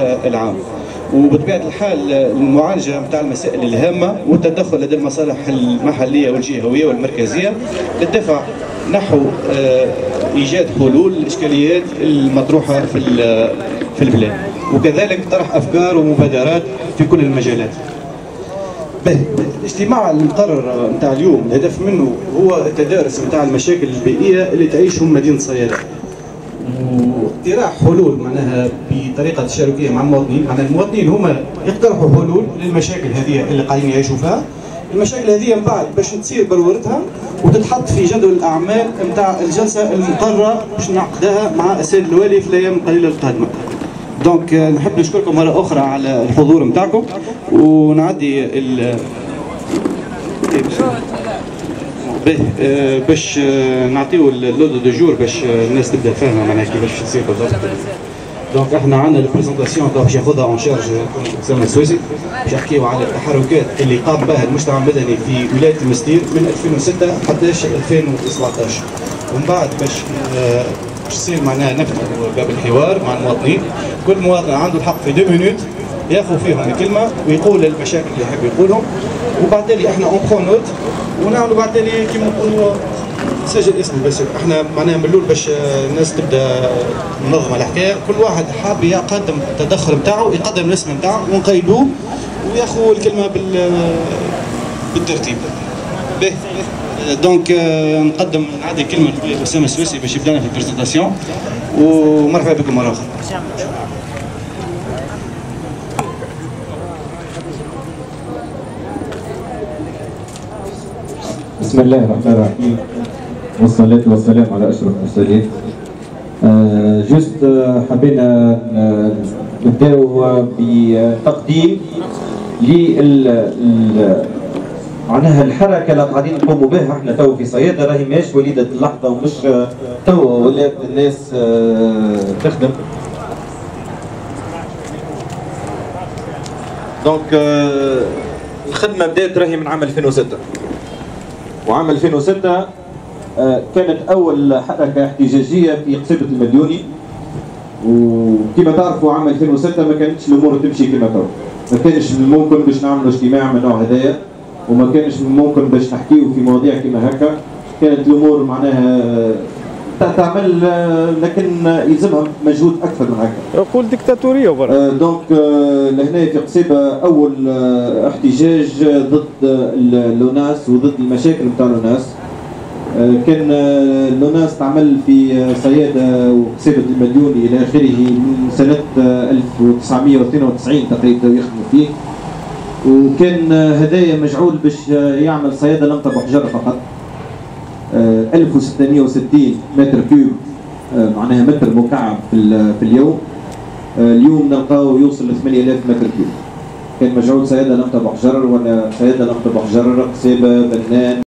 العام. وبطبيعة الحال المعالجة نتاع المسائل الهامة والتدخل لدى المصالح المحلية والجهوية والمركزية للدفع نحو آه، إيجاد حلول للإشكاليات المطروحة في في البلاد. وكذلك طرح أفكار ومبادرات في كل المجالات. الاجتماع المقرر نتاع اليوم الهدف منه هو التدارس نتاع المشاكل البيئية اللي تعيشهم مدينة صيادة. واقتراح حلول معناها بطريقة تشاركية مع المواطنين، معناها المواطنين هما يقترحوا حلول للمشاكل هذه اللي قاعدين يعيشوا فيها. المشاكل هذه من بعد باش تصير بلورتها وتتحط في جدول الأعمال نتاع الجلسة المقررة باش نعقدها مع السيد الوالي في الأيام القليلة القادمة. دونك نحب نشكركم مرة أخرى على الحضور نتاعكم ونعدي ال باش نعطيو ال ordre du jour باش الناس تبدأ فاهمه معناها كيفاش تصير بالضبط. donc إحنا عندنا ال présentation باش ياخذها en charge اسامه السويسي باش يحكيو على التحركات اللي قام بها المجتمع المدني في ولاية المستير من 2006 حتى 2017 ومن بعد باش باش يصير معناها نفتحوا باب الحوار مع المواطنين. كل مواطن عنده الحق في deux minutes ياخذ فيهم الكلمة ويقول المشاكل اللي يحب يقولهم. وبعد ذلك إحنا on prend note ونعملوا بعد ذلك كيما نقولوا سجل اسمي بس إحنا معناها من الأول باش الناس تبدأ منظمه الحكاية. كل واحد حاب يقدم التدخل نتاعو يقدم الاسم نتاعو ونقيدوه. وياخذ الكلمة بال بالترتيب. به donc نقدم نعطي كلمه لاسامه السويسي باش يبدا في ال présentation. ومرحبا بكم مرة أخرى. بسم الله الرحمن الرحيم. والصلاة والسلام على أشرف المرسلين. آه juste حبينا نبداو بتقديم لل معناها الحركة اللي قاعدين نقوموا بها إحنا تو في صيادة راهي ماهيش وليدة اللحظة ومش تو ولات الناس آه تخدم. donc آه الخدمة بدات راهي من عام 2006 وعام 2006 كانت أول حركة احتجاجية في قصيبة المديوني وكما تعرفوا عام 2006 ما كانتش الأمور تمشي كما تو. ما كانش من الممكن باش نعملوا اجتماع من النوع هذايا وما كانش من الممكن باش نحكيو في مواضيع كما هكا. كانت الأمور معناها تعمل لكن يلزمها مجهود أكثر من هكا. قول ديكتاتورية برا. donc لهنا في قصيبة أول احتجاج ضد لوناس وضد المشاكل نتاع لوناس. كان لوناس تعمل في صيادة وقصيبة المليوني إلى آخره من سنة 1992 تقريبا يخدموا فيه وكان هدايا مجعول باش يعمل صيادة لمطة بحجرة فقط 1660 متر كيوب معناها متر مكعب في اليوم. اليوم نلقاو يوصل ل 8000 متر كيوب. كان مجعول صيادة لمطة بحجر ولا صيادة لمطة بحجر قصيبة بنان.